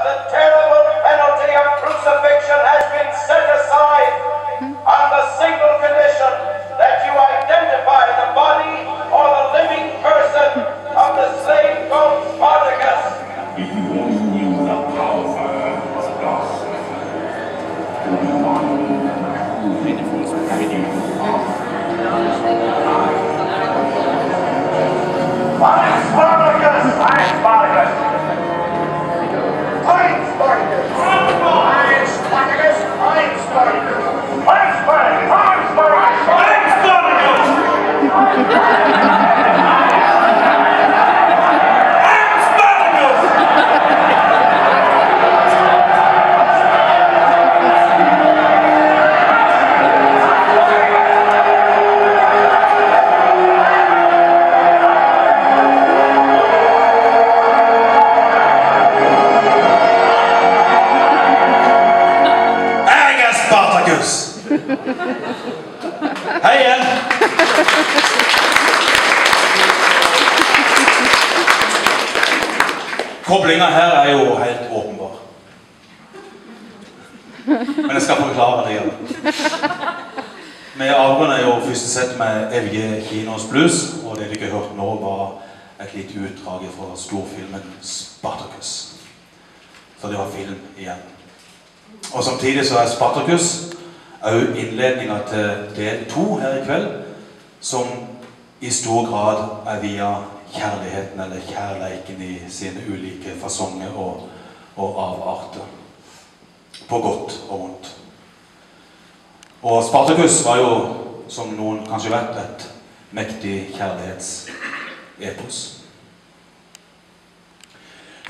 the terrible penalty of crucifixion has been set aside on the single condition that you identify the body or the living person of the slave called Spartacus. If you want to the power of God, you want to the Hei igjen! Koblinga her er jo helt åpenbar. Men jeg skal forklare det igjen. Vi avrunder jo første sett med Evje kinos blues, og det dere hørte nå, var et lite utdrag fra storfilmen Spartacus. Så det var film igjen. Og samtidig så er Spartacus òg innledninga til del to her i kveld, som i stor grad er via kjærligheten, eller kjærleiken i sine ulike fasonger og, og avarter. På godt og vondt. Og Spartacus var jo, som noen kanskje vet, et mektig kjærlighetsepos.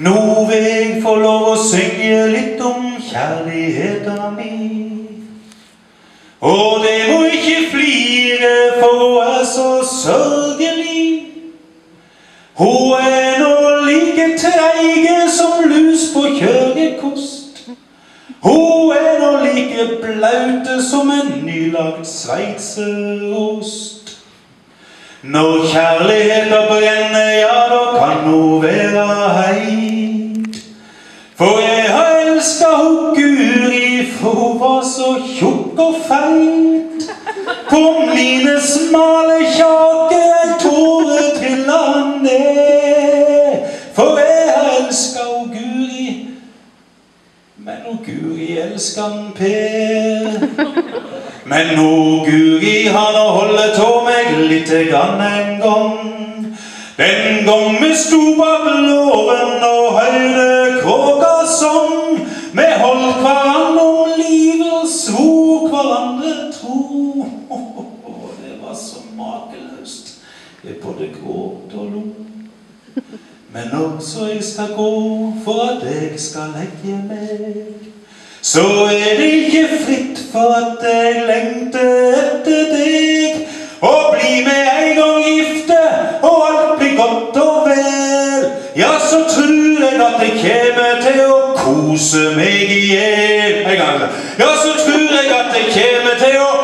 Nå vil jeg få lov å synge litt om kjærligheta mi. Og det må ikke flire, for hun er så sørgelig. Hun er nå like treige som lus på kjørekost. Hun er nå like blaute som en nylagd sveitserost. Når kjærligheta brenner, ja, da kan hun være heit. For jeg har elska hun Guri, for hun var så tjukk og feit. På mine smale kjaker ei tåre trilla ned. For jeg har elska ho Guri, men ho Guri elska han Per. Men ho Guri han holdt tå meg lite grann en gang. Den gang vi sto bak låven og høyre kråka sang. Jeg både gråt og lo. Men også jeg skal gå for at jeg skal legge meg. Så er det ikke fritt for at jeg lengter etter deg. Og bli med en gang gifte, og alt blir godt og vel. Ja, så tror jeg at jeg kommer til å kose meg i hjel. En gang. Ja, så tror jeg at jeg kommer til å